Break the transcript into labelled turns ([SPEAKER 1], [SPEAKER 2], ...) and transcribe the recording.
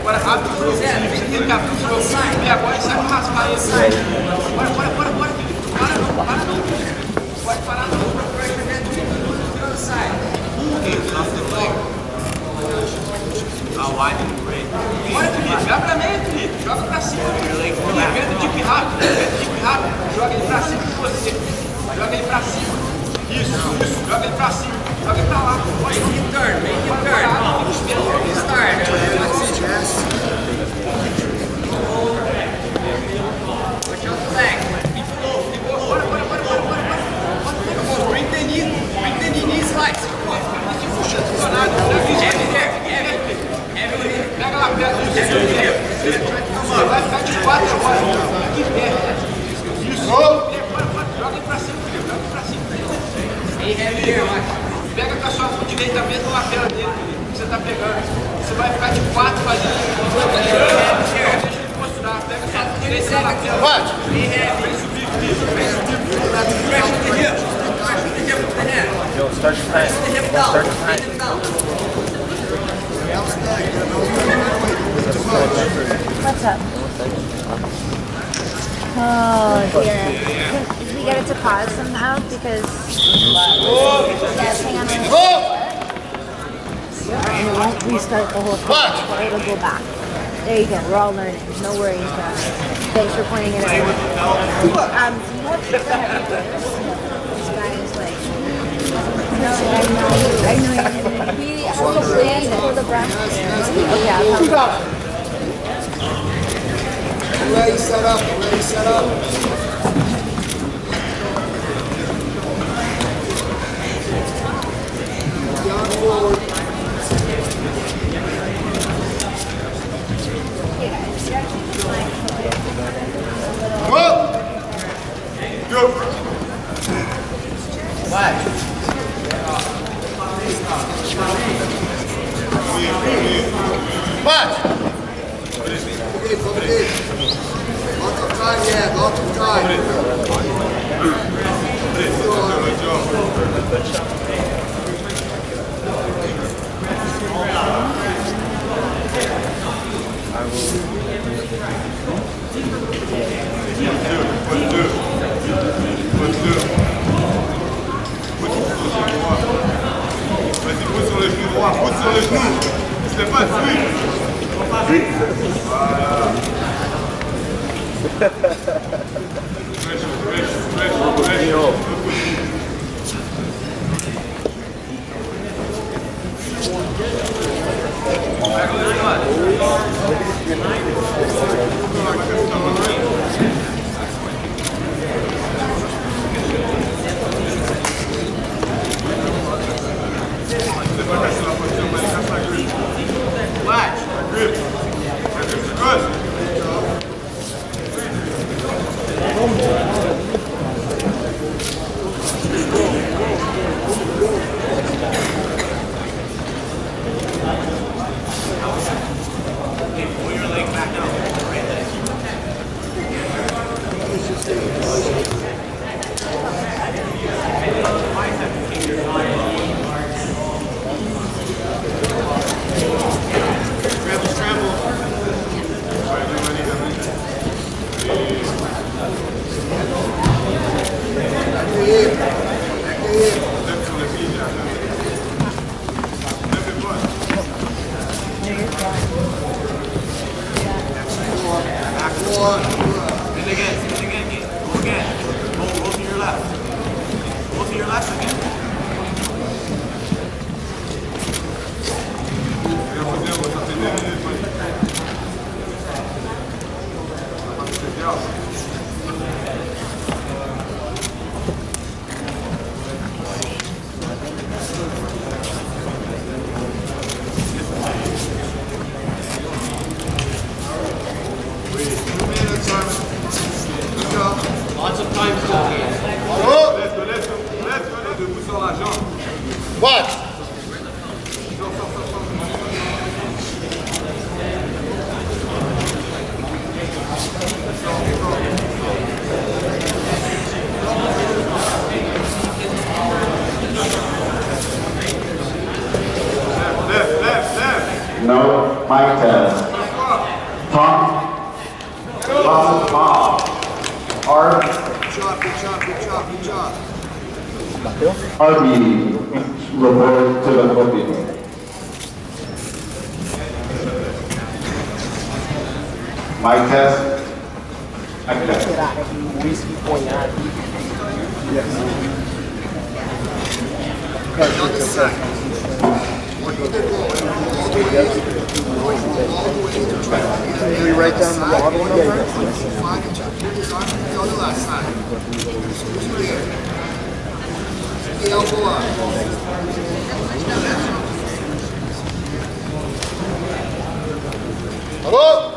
[SPEAKER 1] Agora abre o jogo. Fica, abre o jogo. E agora sai com raspar aí. Bora, bora, bora, bora. Joga pra meio, Felipe. Joga pra cima. Felipe, vendo o rápido. Vendo o dip rápido. Joga ele pra cima de você. Joga ele pra cima. Isso, isso. Joga ele pra cima. Joga ele pra lá. Olha, make mais. Pega com a sua mão direita a mesma lateral dele, que você está pegando. Você vai ficar de quatro fazendo Deixa ele posturar. Pega a sua mão direita na lateral. Pode.
[SPEAKER 2] What's up? Oh, dear. Did we get it to pause somehow? Because yes, hang on.
[SPEAKER 3] Oh!
[SPEAKER 2] And it won't restart the whole thing. but It'll go back. There you go. We're all learning. No worries, guys. Thanks for pointing it out. Um, do you have super? This guy is like. No, I know. I know. He also plays for the Browns. Okay, I'll come.
[SPEAKER 4] Ready, set up, ready, set up. Okay, okay. Of time, yeah, lots of time.
[SPEAKER 5] Pousse sur le genou droit, pousse sur le genou. c'était pas Sweet. Voilà. Fresh, fresh, fresh, fresh.
[SPEAKER 4] On.
[SPEAKER 1] And again,
[SPEAKER 3] Watch.
[SPEAKER 5] Lève, lève, lève.
[SPEAKER 6] No, mic test. Tom. Tom, Tom. Art,
[SPEAKER 4] Good job, good job, good job, good job.
[SPEAKER 6] RB, report to the podium. Mic test.
[SPEAKER 4] Into try. Can we write down the model number? And two.
[SPEAKER 3] Hello?